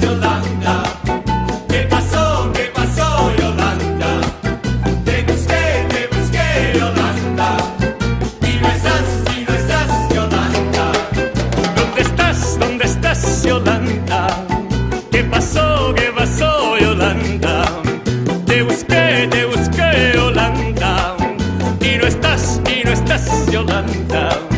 Yolanda, qué pasó, qué pasó, Yolanda. Te busqué, te busqué, Yolanda. Y no estás, y no estás, Yolanda. Dónde estás, donde estás, Yolanda. Qué pasó, qué pasó, Yolanda. Te busqué, te busqué, Yolanda. Y no estás, y no estás, Yolanda.